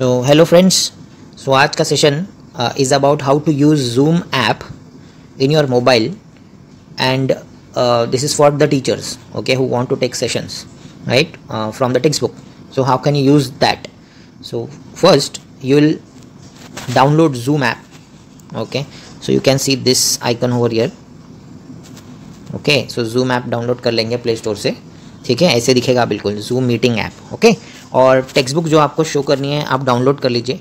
So hello friends so आज का session is about how to use Zoom app in your mobile and this is for the teachers okay who want to take sessions right from the textbook so how can you use that so first you will download Zoom app okay so you can see this icon over here okay so Zoom app download कर लेंगे play store से ठीक है ऐसे दिखेगा बिल्कुल Zoom meeting app okay? और text book जो आपको शो करनी है, आप डाउनलोड कर लीजिए,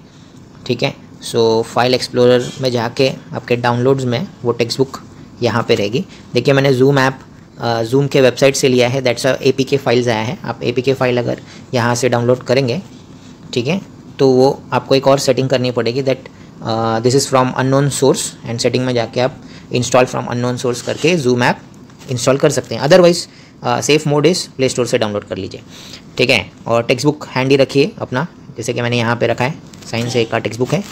ठीक है? सो फ़ाइल एक्सप्लोरर में जाके आपके डाउनलोड्स में वो टेक्स्ट बुक यहाँ पे रहेगी। देखिए, मैंने जूम ऐप जूम के वेबसाइट से लिया है that's A P K files आया है। आप ए पी के फ़ाइल अगर यहाँ से डाउनलोड करेंगे, ठीक है? तो वो आपको एक और सेटिंग करनी पड़ेगी that this is from unknown source and setting में जाके आप इंस्टॉल फ्रॉम अननोन सोर्स करके जूम ऐप इंस्टॉल कर सकते हैं। अदरवाइज़ सेफ़ मोड इस प्ले स्टोर से डाउनलोड कर लीजिए। ठीक है? और टेक्स्ट बुक हैंडी रखिए अपना। जैसे कि मैंने यहाँ पे रखा है। साइंस एक का टेक्स्ट बुक है।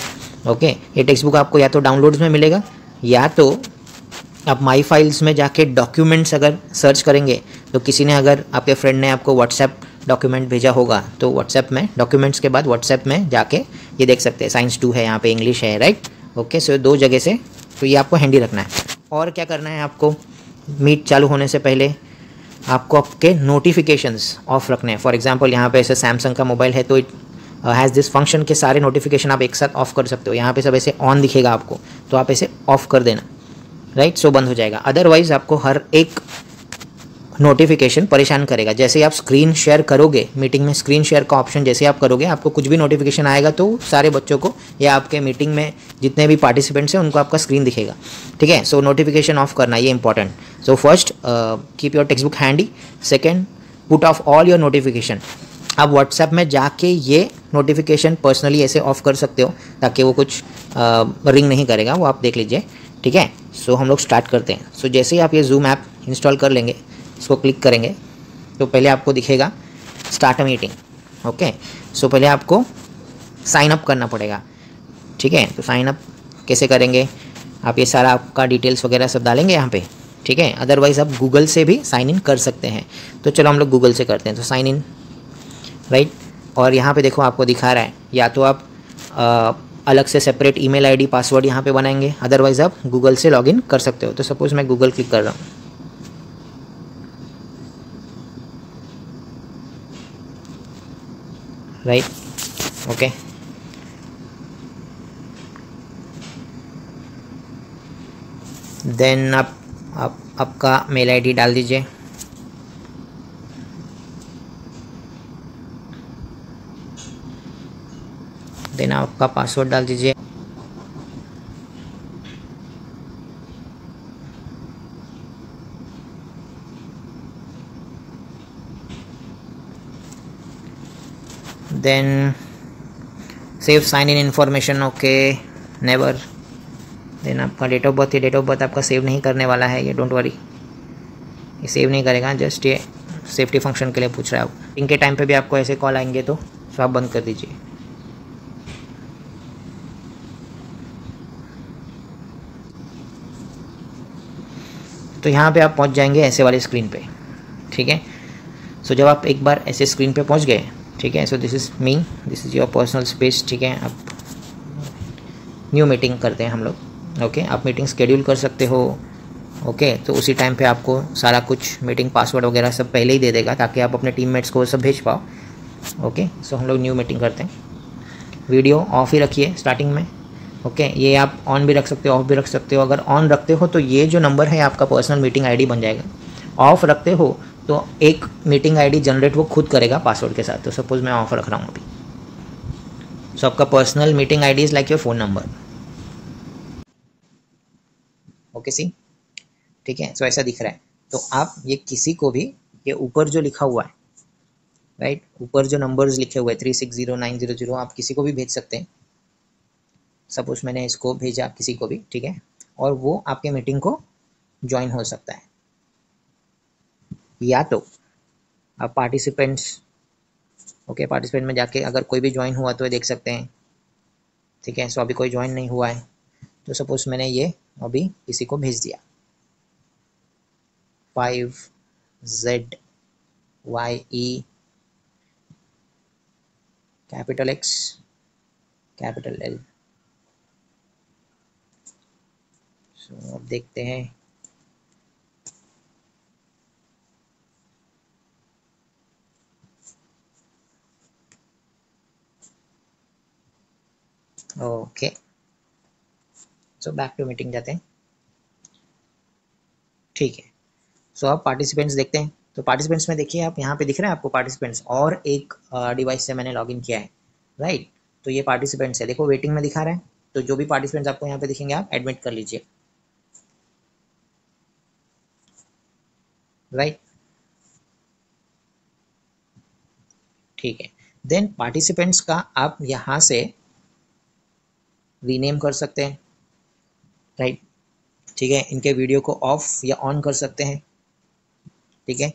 ओके ये टेक्स्ट बुक आपको या तो डाउनलोड्स में मिलेगा, या तो आप माई फाइल्स में जाके डॉक्यूमेंट्स अगर सर्च करेंगे तो किसी ने अगर आपके फ्रेंड ने आपको व्हाट्सएप डॉक्यूमेंट भेजा होगा तो व्हाट्सएप में डॉक्यूमेंट्स के बाद व्हाट्सएप में जाके ये देख सकते हैं। साइंस टू है, यहाँ पे इंग्लिश है राइट ओके सो दो जगह से तो ये आपको हैंडी रखना है। और क्या करना है आपको? मीट चालू होने से पहले आपको आपके नोटिफिकेशंस ऑफ़ रखने हैं। फॉर एग्जांपल यहाँ पे ऐसे सैमसंग का मोबाइल है तो इट हैज़ दिस फ़ंक्शन के सारे नोटिफिकेशन आप एक साथ ऑफ़ कर सकते हो। यहाँ पे सब ऐसे ऑन दिखेगा आपको तो आप ऐसे ऑफ़ कर देना। Right right? सो so, बंद हो जाएगा। अदरवाइज़ आपको हर एक नोटिफिकेशन परेशान करेगा। जैसे आप स्क्रीन शेयर करोगे मीटिंग में स्क्रीन शेयर का ऑप्शन जैसे आप करोगे आपको कुछ भी नोटिफिकेशन आएगा तो सारे बच्चों को या आपके मीटिंग में जितने भी पार्टिसिपेंट्स हैं उनको आपका स्क्रीन दिखेगा। ठीक है? सो नोटिफिकेशन ऑफ़ करना ये important so first keep your textbook handy second put off all your notification आप व्हाट्सएप में जाके ये नोटिफिकेशन पर्सनली ऐसे ऑफ़ कर सकते हो ताकि वो कुछ रिंग uh, नहीं करेगा। वो आप देख लीजिए। ठीक है? सो हम लोग स्टार्ट करते हैं। सो जैसे ही आप ये जूम ऐप इंस्टॉल कर लेंगे इसको क्लिक करेंगे तो पहले आपको दिखेगा स्टार्ट मीटिंग ओके सो पहले आपको साइन अप करना पड़ेगा ठीक है? तो साइन अप कैसे करेंगे? आप ये सारा आपका डिटेल्स वगैरह सब डालेंगे यहाँ पे ठीक है? अदरवाइज़ आप गूगल से भी साइन इन कर सकते हैं। तो चलो हम लोग गूगल से करते हैं तो साइन इन राइट और यहाँ पे देखो आपको दिखा रहा है या तो आप आ, अलग से सेपरेट ईमेल आईडी पासवर्ड यहाँ पे बनाएँगे अदरवाइज़ आप गूगल से लॉगिन कर सकते हो। तो सपोज़ मैं गूगल क्लिक कर रहा हूँ। राइट ओके देन आप आप, आपका मेल आईडी डाल दीजिए। देन आपका पासवर्ड डाल दीजिए। Then, save sign in information okay never then आपका डेट ऑफ़ बर्थ है डेट ऑफ़ बर्थ आपका सेव नहीं करने वाला है, ये डोंट वरी ये सेव नहीं करेगा जस्ट ये सेफ्टी फ़ंक्शन के लिए पूछ रहा है इनके टाइम पे भी आपको ऐसे कॉल आएँगे तो सो आप बंद कर दीजिए. तो यहाँ पे आप पहुँच जाएँगे ऐसे वाले स्क्रीन पे, ठीक है? सो जब आप एक बार ऐसे स्क्रीन पे पहुँच गए ठीक है? So this is me this is your personal space ठीक है? आप न्यू मीटिंग करते हैं हम लोग ओके आप मीटिंग स्केड्यूल कर सकते हो ओके तो उसी टाइम पे आपको सारा कुछ मीटिंग पासवर्ड वगैरह सब पहले ही दे देगा, ताकि आप अपने टीममेट्स को सब भेज पाओ ओके सो हम लोग न्यू मीटिंग करते हैं। वीडियो ऑफ़ ही रखिए स्टार्टिंग में ओके ये आप ऑन भी रख सकते हो ऑफ़ भी रख सकते हो। अगर ऑन रखते हो तो ये जो नंबर है आपका पर्सनल मीटिंग आईडी बन जाएगा। ऑफ़ रखते हो तो एक मीटिंग आईडी जनरेट वो खुद करेगा पासवर्ड के साथ। तो सपोज़ मैं ऑफ़ रख रहा हूँ अभी। सो आपका personal meeting ID is like your phone number okay see ठीक है? सो ऐसा दिख रहा है। तो आप ये किसी को भी, ये ऊपर जो लिखा हुआ है राइट? ऊपर जो नंबर्स लिखे हुए three six zero nine zero zero आप किसी को भी भेज सकते हैं। सपोज़ मैंने इसको भेजा किसी को भी, ठीक है? और वो आपके मीटिंग को ज्वाइन हो सकता है। या तो आप पार्टिसिपेंट्स ओके पार्टिसिपेंट में जाके अगर कोई भी ज्वाइन हुआ तो ये देख सकते हैं। ठीक है सो अभी कोई ज्वाइन नहीं हुआ है तो सपोज़ मैंने ये अभी किसी को भेज दिया। Five Z Y E capital X capital L so अब देखते हैं। Okay so back to meeting जाते हैं। ठीक है। सो अब पार्टिसिपेंट्स देखते हैं। तो पार्टिसिपेंट्स में देखिए, आप यहाँ पे दिख रहे हैं आपको पार्टिसिपेंट्स और एक डिवाइस से मैंने लॉगिन किया है। राइट तो ये पार्टिसिपेंट्स है। देखो वेटिंग में दिखा रहा है। तो जो भी पार्टिसिपेंट्स आपको यहाँ पे दिखेंगे, आप एडमिट कर लीजिए। राइट ठीक है। देन पार्टिसिपेंट्स का आप यहाँ से रीनेम कर सकते हैं राइट ठीक है, इनके वीडियो को ऑफ़ या ऑन कर सकते हैं, ठीक है?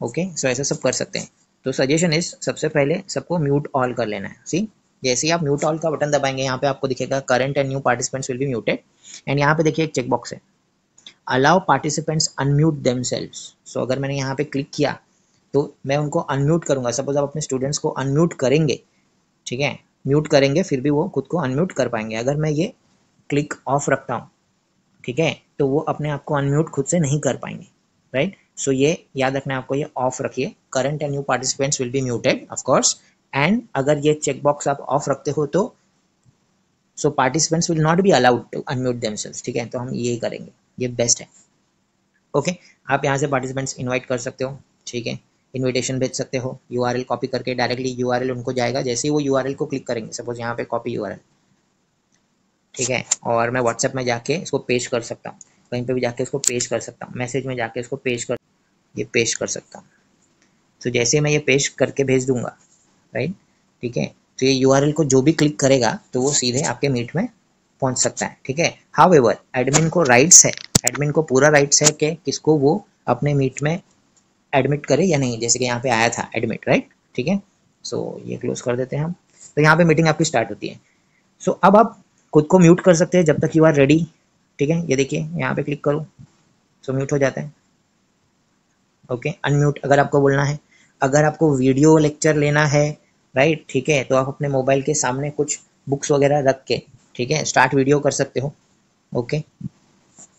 ओके सो ऐसा सब कर सकते हैं। तो सजेशन इज़ सबसे पहले सबको म्यूट ऑल कर लेना है सी जैसे ही आप म्यूट ऑल का बटन दबाएँगे, यहाँ पे आपको दिखेगा current and new participants will be muted and यहाँ पे देखिए एक चेक बॉक्स है। Allow participants unmute them so अगर मैंने यहाँ पे क्लिक किया तो मैं उनको अनम्यूट करूँगा। सपोज़ आप अपने स्टूडेंट्स को अनम्यूट करेंगे, ठीक है? म्यूट करेंगे फिर भी वो खुद को अनम्यूट कर पाएँगे। अगर मैं ये क्लिक ऑफ़ रखता हूँ ठीक है तो वो अपने आप को अनम्यूट खुद से नहीं कर पाएँगे राइट सो ये याद रखना आपको ये ऑफ़ रखिए। Current and new participants will be muted of course and अगर ये चेक बॉक्स आप ऑफ़ रखते हो तो so participants will not be allowed to unmute themselves ठीक है? तो हम ये करेंगे। ये बेस्ट है। ओके okay, आप यहाँ से पार्टिसिपेंट्स इन्वाइट कर सकते हो ठीक है? इनविटेशन भेज सकते हो। यूआरएल कॉपी करके डायरेक्टली यूआरएल उनको जाएगा। जैसे ही वो यूआरएल को क्लिक करेंगे। सपोज़ यहाँ पे कॉपी यूआरएल ठीक है? और मैं व्हाट्सएप में जाके इसको पेश कर सकता हूँ। कहीं पे भी जाके इसको पेश कर सकता हूँ। मैसेज में जाके इसको पेश कर, ये पेश कर सकता हूँ। तो जैसे मैं ये पेश करके भेज दूँगा। राइट ठीक है? तो ये यूआरएल को जो भी क्लिक करेगा तो वो सीधे आपके मीट में पहुँच सकता है। ठीक है? हाउ एडमिन को राइट्स है। एडमिन को पूरा राइट्स है कि किसको वो अपने मीट में एडमिट करे या नहीं? जैसे कि यहाँ पे आया था एडमिट राइट ठीक है? सो ये क्लोज कर देते हैं हम। तो यहाँ पे मीटिंग आपकी स्टार्ट होती है। सो so, अब आप खुद को म्यूट कर सकते हैं जब तक यू आर रेडी ठीक है? ये देखिए यहाँ पे क्लिक करो। सो म्यूट हो जाता है। ओके अनम्यूट अगर आपको बोलना है। अगर आपको वीडियो लेक्चर लेना है राइट ठीक है? तो आप अपने मोबाइल के सामने कुछ बुक्स वगैरह रख के ठीक है? स्टार्ट वीडियो कर सकते हो। ओके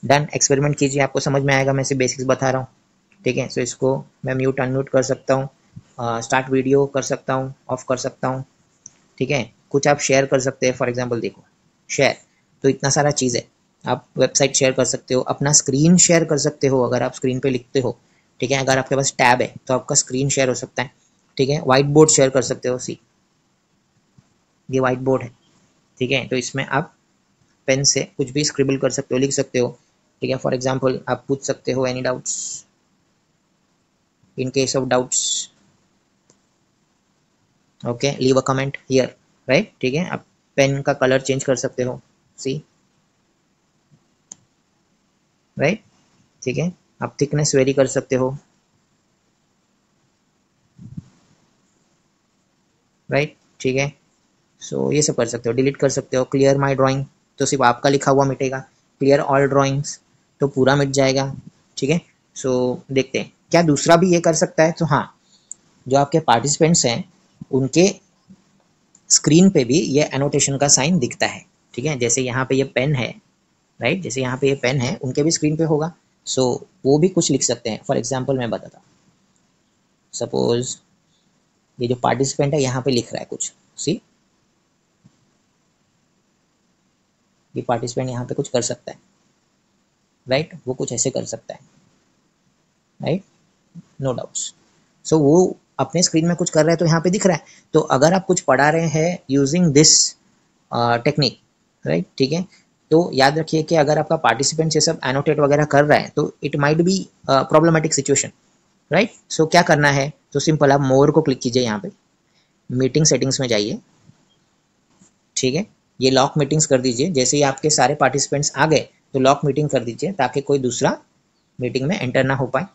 डन एक्सपेरिमेंट कीजिए। आपको समझ में आएगा। मैं सिर्फ़ बेसिक्स बता रहा हूँ। ठीक है? सो इसको मैं म्यूट अनम्यूट कर सकता हूँ स्टार्ट वीडियो कर सकता हूँ ऑफ़ कर सकता हूँ, ठीक है? कुछ आप शेयर कर सकते हैं फॉर एग्ज़ाम्पल देखो शेयर तो इतना सारा चीज़ है। आप वेबसाइट शेयर कर सकते हो, अपना स्क्रीन शेयर कर सकते हो, अगर आप स्क्रीन पे लिखते हो, ठीक है? अगर आपके पास टैब है तो आपका स्क्रीन शेयर हो सकता है, ठीक है? वाइट बोर्ड शेयर कर सकते हो सी ये वाइट बोर्ड है, ठीक है? तो इसमें आप पेन से कुछ भी स्क्रिबल कर सकते हो, लिख सकते हो, ठीक है? फॉर एग्ज़ाम्पल आप पूछ सकते हो any doubts in case of doubts. Okay leave a comment here right ठीक है, आप पेन का कलर चेंज कर सकते हो. सी राइट ठीक है, आप थिकनेस वेरी कर सकते हो. राइट ठीक है सो ये सब कर सकते हो. डिलीट कर सकते हो. क्लियर माई ड्राइंग तो सिर्फ़ आपका लिखा हुआ मिटेगा. क्लियर ऑल ड्राइंग्स तो पूरा मिट जाएगा. ठीक है सो देखते हैं. क्या दूसरा भी ये कर सकता है? तो हाँ जो आपके पार्टिसिपेंट्स हैं उनके स्क्रीन पे भी ये एनोटेशन का साइन दिखता है ठीक है? जैसे यहाँ पे ये पेन है राइट जैसे यहाँ पे ये पेन है उनके भी स्क्रीन पे होगा। सो so, वो भी कुछ लिख सकते हैं। फॉर एग्ज़ाम्पल मैं बताता सपोज़ ये जो पार्टिसिपेंट है यहाँ पे लिख रहा है कुछ। सी ये पार्टिसिपेंट यहाँ पे कुछ कर सकता है। Right right? वो कुछ ऐसे कर सकता है। Right right? No doubts so वो अपने स्क्रीन में कुछ कर रहे हैं तो यहाँ पे दिख रहा है। तो अगर आप कुछ पढ़ा रहे हैं यूजिंग दिस टेक्निक राइट ठीक है? तो याद रखिए कि अगर आपका पार्टिसिपेंट ये सब एनोटेट वगैरह कर रहा है तो it might be problematic situation right so क्या करना है? तो सिंपल आप मोर को क्लिक कीजिए यहाँ पे। मीटिंग सेटिंग्स में जाइए। ठीक है? ये लॉक मीटिंग्स कर दीजिए। जैसे ही आपके सारे पार्टिसिपेंट्स आ गए तो लॉक मीटिंग कर दीजिए ताकि कोई दूसरा मीटिंग में एंटर ना हो पाए।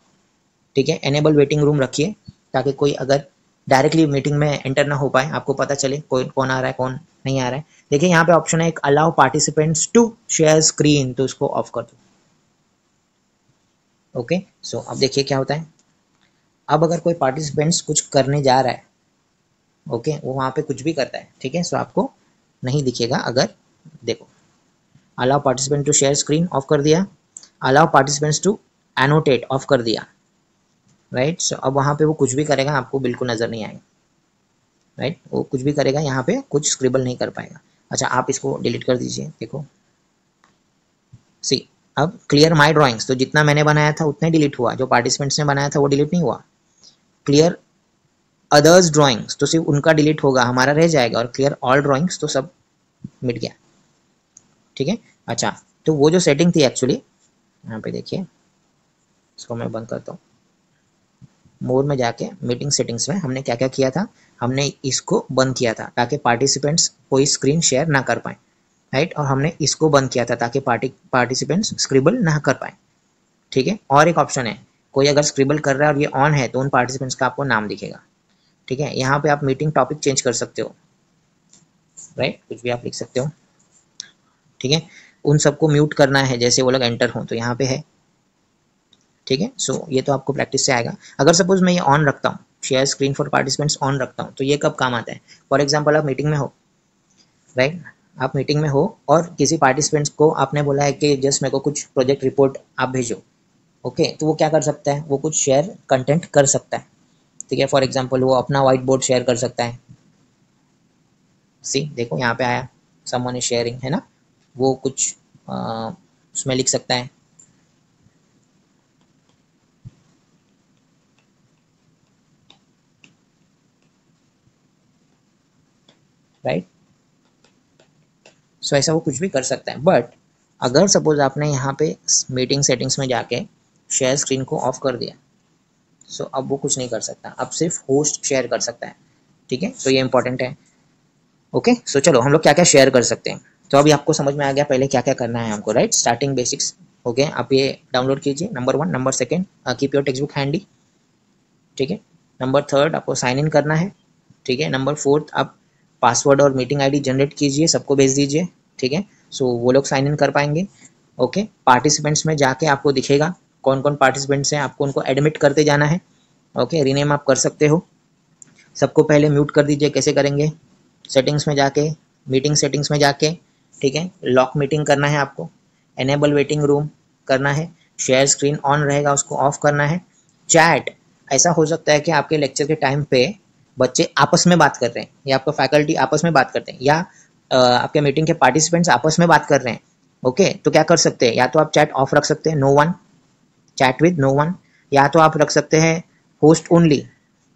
ठीक है? एनेबल वेटिंग रूम रखिए, ताकि कोई अगर डायरेक्टली मीटिंग में एंटर ना हो पाए, आपको पता चले कोई, कौन आ रहा है, कौन नहीं आ रहा है। देखिए, यहाँ पे ऑप्शन है एक allow participants to share screen तो उसको ऑफ़ कर दो। ओके सो अब देखिए क्या होता है। अब अगर कोई पार्टिसिपेंट्स कुछ करने जा रहा है ओके वो वहाँ पे कुछ भी करता है, ठीक है? सो आपको नहीं दिखेगा अगर, देखो। Allow participant to share screen off कर दिया। Allow participants to annotate off कर दिया। राइट? सो अब वहाँ पे वो कुछ भी करेगा, आपको बिल्कुल नज़र नहीं आएगा। राइट वो कुछ भी करेगा, यहाँ पे कुछ स्क्रिबल नहीं कर पाएगा। अच्छा आप इसको डिलीट कर दीजिए, देखो। सी अब क्लियर माई ड्राइंग्स तो जितना मैंने बनाया था, उतना डिलीट हुआ। जो पार्टिसिपेंट्स ने बनाया था, वो डिलीट नहीं हुआ। क्लियर अदर्स ड्राइंग्स तो सिर्फ़ उनका डिलीट होगा, हमारा रह जाएगा। और क्लियर ऑल ड्राइंग्स तो सब मिट गया। ठीक है? अच्छा तो वो जो सेटिंग थी एक्चुअली यहाँ पे देखिए। इसको मैं बंद करता हूँ। मोर में जाके मीटिंग सेटिंग्स में हमने क्या क्या किया था? हमने इसको बंद किया था ताकि पार्टिसिपेंट्स कोई स्क्रीन शेयर ना कर पाए राइट और हमने इसको बंद किया था ताकि पार्टी पार्टिसिपेंट्स स्क्रिबल ना कर पाए, ठीक है? और एक ऑप्शन है, कोई अगर स्क्रिबल कर रहा है और ये ऑन है तो उन पार्टिसिपेंट्स का आपको नाम दिखेगा, ठीक है? यहाँ पे आप मीटिंग टॉपिक चेंज कर सकते हो राइट कुछ भी आप लिख सकते हो, ठीक है? उन सबको म्यूट करना है, जैसे वो लोग एंटर हों तो यहाँ पे है ठीक है? सो ये तो आपको प्रैक्टिस से आएगा। अगर सपोज़ मैं ये ऑन रखता हूँ share screen for participants on रखता हूँ तो ये कब काम आता है? फॉर एग्ज़ाम्पल आप मीटिंग में हो राइट आप मीटिंग में हो और किसी पार्टिसिपेंट्स को आपने बोला है कि जस्ट मेरे को कुछ प्रोजेक्ट रिपोर्ट आप भेजो ओके तो वो क्या कर सकता है? वो कुछ शेयर कंटेंट कर सकता है ठीक है? फॉर एग्ज़ाम्पल वो अपना व्हाइट बोर्ड शेयर कर सकता है। सी देखो यहाँ पे आया। समवन इज़ शेयरिंग है ना? वो कुछ आ, उसमें लिख सकता है। राइट सो ऐसा वो कुछ भी कर सकता है। बट अगर सपोज़ आपने यहाँ पे मीटिंग सेटिंग्स में जाके शेयर स्क्रीन को ऑफ़ कर दिया सो so, अब वो कुछ नहीं कर सकता। अब सिर्फ़ होस्ट शेयर कर सकता है। ठीक है? सो ये इंपॉर्टेंट है। ओके सो चलो हम लोग क्या क्या शेयर कर सकते हैं? तो अभी आपको समझ में आ गया पहले क्या क्या करना है हमको राइट स्टार्टिंग बेसिक्स ओके आप ये डाउनलोड कीजिए। Number one number second keep your textbook handy ठीक है? नंबर थर्ड आपको साइन इन करना है। ठीक है? नंबर फोर्थ आप पासवर्ड और मीटिंग आईडी जनरेट कीजिए, सबको भेज दीजिए, ठीक है? सो वो लोग साइन इन कर पाएँगे ओके पार्टिसिपेंट्स में जाके आपको दिखेगा कौन कौन पार्टिसिपेंट्स हैं, आपको उनको एडमिट करते जाना है ओके रीनेम आप कर सकते हो। सबको पहले म्यूट कर दीजिए, कैसे करेंगे? सेटिंग्स में जाके मीटिंग सेटिंग्स में जाके, ठीक है? लॉक मीटिंग करना है आपको। एनेबल वेटिंग रूम करना है। शेयर स्क्रीन ऑन रहेगा, उसको ऑफ़ करना है। चैट ऐसा हो सकता है कि आपके लेक्चर के टाइम पे बच्चे आपस में बात कर रहे हैं, या आपका फैकल्टी आपस में बात करते हैं, या आपके मीटिंग के पार्टिसिपेंट्स आपस में बात कर रहे हैं ओके तो क्या कर सकते हैं? या तो आप चैट ऑफ़ रख सकते हैं no one chat with no one या तो आप रख सकते हैं होस्ट ओनली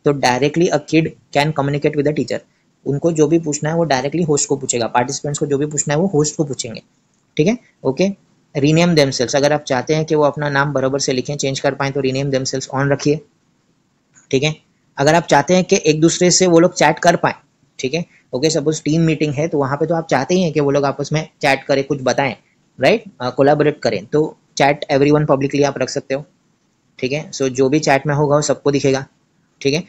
तो directly a kid can communicate with a teacher उनको जो भी पूछना है, वो डायरेक्टली होस्ट को पूछेगा पार्टिसिपेंट्स को जो भी पूछना है, वो होस्ट को पूछेंगे, ठीक है? ओके रीनेम देमसेल्स अगर आप चाहते हैं कि वो अपना नाम बराबर से लिखें चेंज कर पाए तो रीनेम देमसेल्स ऑन रखिए, ठीक है? अगर आप चाहते हैं कि एक दूसरे से वो लोग चैट कर पाए, ठीक है? ओके सपोज़ टीम मीटिंग है तो वहाँ पे तो आप चाहते ही हैं कि वो लोग आपस में चैट करें, कुछ बताएँ राइट कोलाबोरेट करें तो चैट एवरी पब्लिकली आप रख सकते हो, ठीक है? सो जो भी चैट में होगा वो सबको दिखेगा, ठीक है?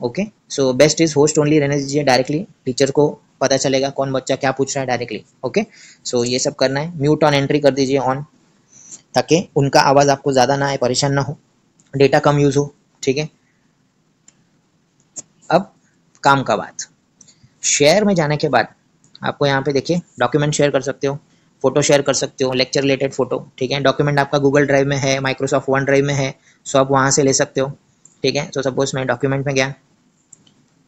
Okay so best is host only रहने दीजिए डायरेक्टली टीचर को पता चलेगा कौन बच्चा क्या पूछ रहा है डायरेक्टली ओके सो ये सब करना है म्यूट ऑन एंट्री कर दीजिए ऑन ताकि उनका आवाज़ आपको ज़्यादा ना आए, परेशान ना हो डेटा कम यूज़ हो, ठीक है? काम का बात। शेयर में जाने के बाद, आपको यहाँ पे देखिए डॉक्यूमेंट शेयर कर सकते हो फ़ोटो शेयर कर सकते हो लेक्चर रिलेटेड फ़ोटो ठीक है? डॉक्यूमेंट आपका गूगल ड्राइव में है माइक्रोसॉफ्ट वन ड्राइव में है, सो आप वहाँ से ले सकते हो, ठीक है? सो सपोज़ मैं डॉक्यूमेंट में गया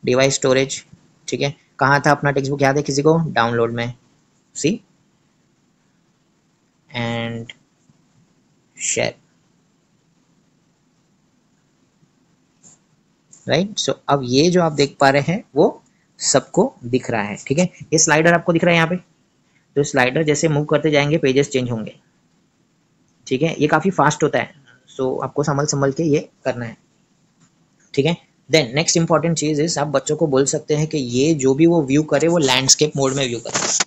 डिवाइस स्टोरेज ठीक है? कहाँ था अपना टेक्स्ट बुक याद है किसी को? डाउनलोड में। See and share right so अब ये जो आप देख पा रहे हैं, वो सबको दिख रहा है, ठीक है? ये स्लाइडर आपको दिख रहा है यहाँ पे? तो स्लाइडर जैसे मूव करते जाएँगे पेजेस चेंज होंगे, ठीक है? ये काफ़ी फास्ट होता है सो आपको संभल संभल के ये करना है, ठीक है? देन नेक्स्ट इंपॉर्टेंट चीज़ इज़ आप बच्चों को बोल सकते हैं कि ये जो भी वो व्यू करे, वो लैंडस्केप मोड में व्यू करे,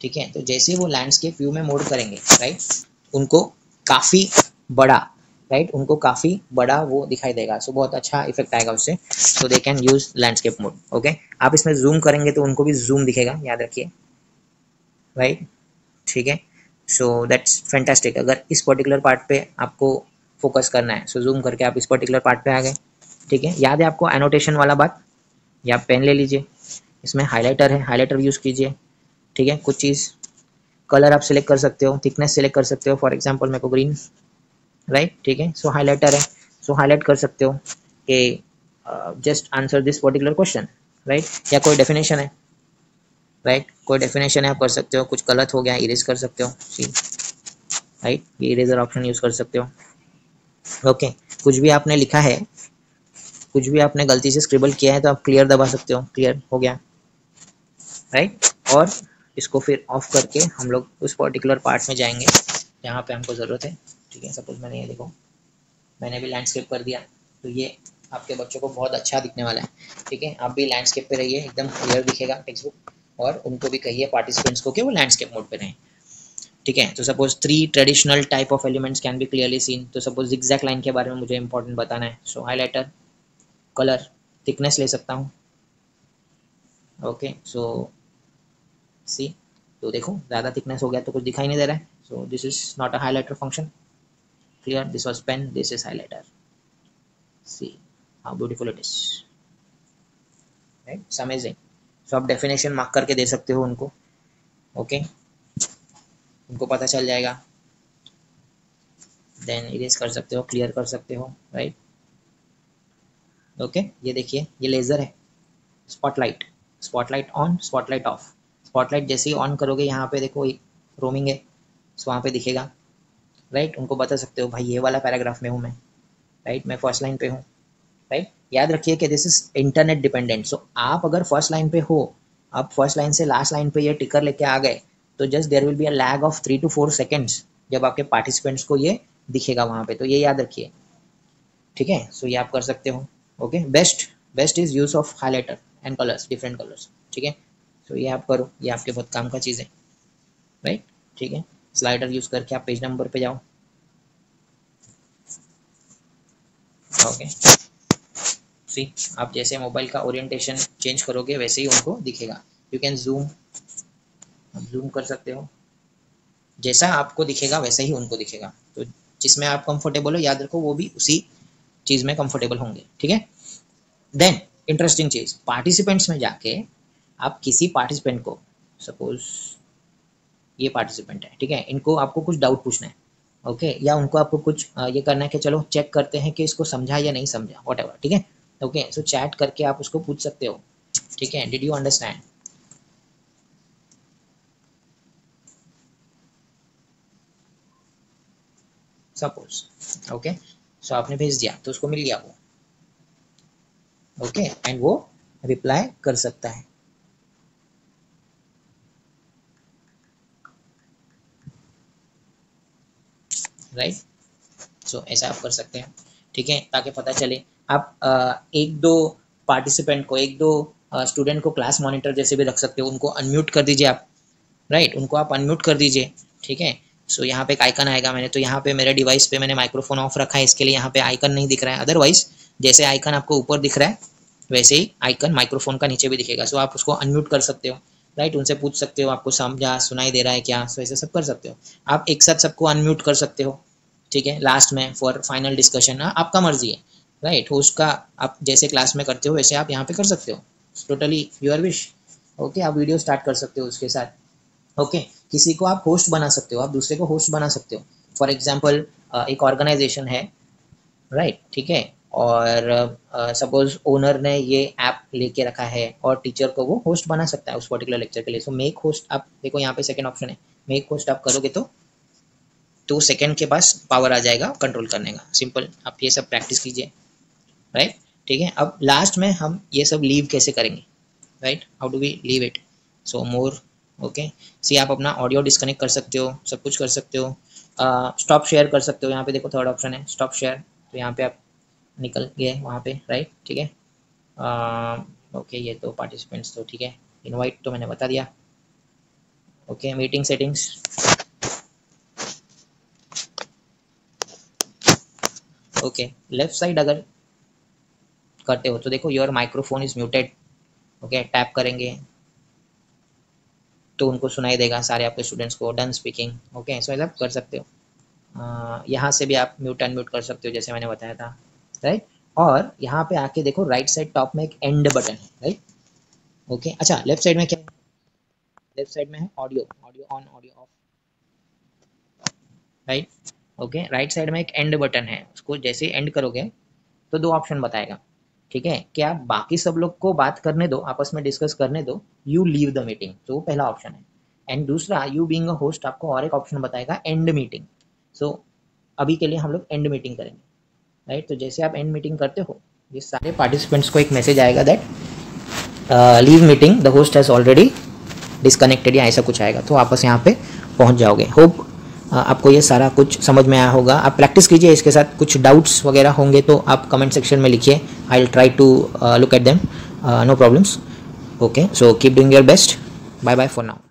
ठीक है? तो जैसे वो लैंडस्केप व्यू में मोड करेंगे राइट उनको काफ़ी बड़ा राइट उनको काफ़ी बड़ा वो दिखाई देगा। सो बहुत अच्छा इफ़ेक्ट आएगा उससे। So they can use landscape mode okay आप इसमें जूम करेंगे तो उनको भी जूम दिखेगा याद रखिए। राइट ठीक है? सो दैट्स फैंटास्टिक अगर इस पर्टिकुलर पार्ट पे आपको फोकस करना है सो so, जूम करके आप इस पर्टिकुलर पार्ट पे आ गए। ठीक है? याद है आपको एनोटेशन वाला बात? या पेन ले लीजिए। इसमें हाइलाइटर है हाईलाइटर यूज़ कीजिए। ठीक है? कुछ चीज़ कलर आप सिलेक्ट कर सकते हो थिकनेस सिलेक्ट कर सकते हो। फॉर एग्ज़ाम्पल मेरे को ग्रीन राइट ठीक है? सो हाईलाइटर है. सो हाईलाइट कर सकते हो कि just answer this particular question right या कोई डेफिनेशन है? Right right? कोई डेफिनेशन है आप कर सकते हो. कुछ गलत हो गया इरेज कर सकते हो. सी राइट ये इरेजर ऑप्शन यूज़ कर सकते हो. Okay okay. कुछ भी आपने लिखा है, कुछ भी आपने गलती से स्क्रिबल किया है तो आप क्लियर दबा सकते हो. क्लियर हो गया. Right right? और इसको फिर ऑफ़ करके हम लोग उस पर्टिकुलर पार्ट में जाएँगे, जहाँ पे हमको ज़रूरत है. ठीक है सपोज़ मैंने ये देखो, मैंने भी लैंडस्केप कर दिया तो ये आपके बच्चों को बहुत अच्छा दिखने वाला है, ठीक है? आप भी लैंडस्केप पे रहिए, एकदम क्लियर दिखेगा टेक्स्ट बुक और उनको भी कहिए पार्टिसिपेंट्स को कि वो लैंडस्केप मोड पे रहें, ठीक है? तो suppose three traditional type of elements can be clearly seen तो सपोज़ एग्जैक्ट लाइन के बारे में मुझे इंपॉर्टेंट बताना है सो हाईलाइटर कलर थिकनेस ले सकता हूँ ओके सो सी तो देखो, ज़्यादा थिकनेस हो गया तो कुछ दिखाई नहीं दे रहा है so this is not a highlighter function clear this was pen, this is highlighter. See, how beautiful it is. Right? It's amazing. So, आप डेफिनेशन मार्क करके दे सकते हो उनको. Okay? उनको पता चल जाएगा. देन इरेज कर सकते हो क्लियर कर सकते हो राइट ओके ये देखिए, ये लेज़र है. Spotlight spotlight on spotlight off spotlight जैसे ही ऑन करोगे, यहाँ पे देखो, एक रोमिंग है. सो वहाँ पे दिखेगा. राइट उनको बता सकते हो, भाई, ये वाला पैराग्राफ में हूँ मैं। राइट मैं फ़र्स्ट लाइन पे हूँ। राइट याद रखिए कि this is internet dependent so आप अगर फ़र्स्ट लाइन पे हो, आप फ़र्स्ट लाइन से लास्ट लाइन पे ये टिकर लेके आ गए तो just there will be a lag of three two four seconds जब आपके पार्टिसिपेंट्स को ये दिखेगा वहाँ पे। तो ये याद रखिए। ठीक है? सो ये आप कर सकते हो। Okay best best is use of highlighter and colours different colours ठीक है? सो ये आप करो। ये आपके बहुत काम का चीज़ है। राइट ठीक है? स्लाइडर यूज़ करके आप पेज नंबर पे जाओ। ओके। सी, आप जैसे मोबाइल का ओरिएंटेशन चेंज करोगे, वैसे ही उनको दिखेगा। यू कैन जूम जूम कर सकते हो। जैसा आपको दिखेगा, वैसे ही उनको दिखेगा। तो जिसमें आप कंफर्टेबल हो, याद रखो, वो भी उसी चीज़ में कंफर्टेबल होंगे, ठीक है? देन इंटरेस्टिंग चीज़ पार्टिसिपेंट्स में जाके आप किसी पार्टिसिपेंट को सपोज़ ये पार्टिसिपेंट है, ठीक है? इनको आपको कुछ डाउट पूछना है ओके? या उनको आपको कुछ ये करना है कि चलो चेक करते हैं कि इसको समझा या नहीं समझा वट ठीक है? ओके सो चैट करके आप उसको पूछ सकते हो, ठीक है? Did you understand suppose okay so आपने भेज दिया तो उसको मिल गया वो ओके? एंड वो रिप्लाई कर सकता है। राइट? सो ऐसा आप कर सकते हैं। ठीक है? ताकि पता चले। आप आ, एक दो पार्टिसिपेंट को एक दो स्टूडेंट को क्लास मॉनिटर जैसे भी रख सकते हो उनको अनम्यूट कर दीजिए आप। राइट उनको आप अनम्यूट कर दीजिए। ठीक है? सो यहाँ पे एक आइकन आएगा मैंने। तो यहाँ पे मेरे डिवाइस पे मैंने माइक्रोफोन ऑफ़ रखा है। इसके लिए यहाँ पे आइकन नहीं दिख रहा है। अदरवाइज़ जैसे आइकन आपको ऊपर दिख रहा है वैसे ही आइकन माइक्रोफोन का नीचे भी दिखेगा। सो आप उसको अनम्यूट कर सकते हो। राइट उनसे पूछ सकते हो आपको समझा सुनाई दे रहा है क्या? सो ऐसे सब कर सकते हो। आप एक साथ सबको अनम्यूट कर सकते हो। ठीक है? लास्ट में फॉर फाइनल डिस्कशन आपका मर्ज़ी है। राइट होस्ट का आप जैसे क्लास में करते हो वैसे आप यहाँ पे कर सकते हो। टोटली यूर विश ओके आप वीडियो स्टार्ट कर सकते हो उसके साथ। Okay okay. किसी को आप होस्ट बना सकते हो आप दूसरे को होस्ट बना सकते हो। फॉर एग्ज़ाम्पल एक ऑर्गेनाइजेशन है। राइट right, ठीक है? और सपोज़ uh, ओनर ने ये ऐप लेके रखा है और टीचर को वो होस्ट बना सकता है उस पर्टिकुलर लेक्चर के लिए। सो मेक होस्ट आप देखो यहाँ पे सेकंड ऑप्शन है। मेक होस्ट आप करोगे तो टू सेकेंड के पास पावर आ जाएगा कंट्रोल करने का। सिंपल आप ये सब प्रैक्टिस कीजिए। राइट ठीक है? अब लास्ट में हम ये सब लीव कैसे करेंगे? Right how do we leave it so more okay see आप अपना ऑडियो डिस्कनेक्ट कर सकते हो सब कुछ कर सकते हो। स्टॉप uh, शेयर कर सकते हो। यहाँ पे देखो थर्ड ऑप्शन है। स्टॉप शेयर तो यहाँ पे आप निकल गए वहाँ पे राइट ठीक है? ओके ये तो पार्टिसिपेंट्स तो ठीक है। इनवाइट तो मैंने बता दिया। Okay meeting settings okay left side अगर करते हो तो देखो your microphone is muted okay tap करेंगे तो उनको सुनाई देगा सारे आपके स्टूडेंट्स को डन स्पीकिंग ओके सो ऐसा कर सकते हो। यहाँ से भी आप म्यूट अनम्यूट कर सकते हो, जैसे मैंने बताया था। राइट और यहाँ पे आके देखो राइट साइड टॉप में एक एंड बटन है राइट ओके अच्छा लेफ़्ट साइड में क्या? लेफ़्ट साइड में है audio audio on audio off right okay right side में एक एंड बटन है, उसको जैसे एंड करोगे तो दो ऑप्शन बताएगा। ठीक है? क्या बाकी सब लोग को बात करने दो, आपस में डिस्कस करने दो यू लीव द मीटिंग तो वो पहला ऑप्शन है। एंड दूसरा यू बीइंग अ होस्ट आपको और एक ऑप्शन बताएगा एंड मीटिंग सो अभी के लिए हम लोग एंड मीटिंग करेंगे। राइट तो जैसे आप एंड मीटिंग करते हो ये सारे पार्टिसिपेंट्स को एक मैसेज आएगा that leave meeting the host has already disconnected या ऐसा कुछ आएगा तो आपस यहाँ पे पहुँच जाओगे। होप uh, आपको ये सारा कुछ समझ में आया होगा। आप प्रैक्टिस कीजिए इसके साथ कुछ डाउट्स वगैरह होंगे तो आप कमेंट सेक्शन में लिखिए। I will try to look at them no problems okay so keep doing your best bye bye for now